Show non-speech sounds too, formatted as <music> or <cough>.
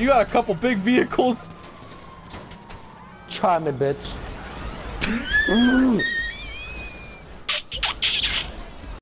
You got a couple big vehicles. Try me, bitch. <laughs>